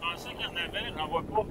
pensais qu'il y en avait, j'en vois pas.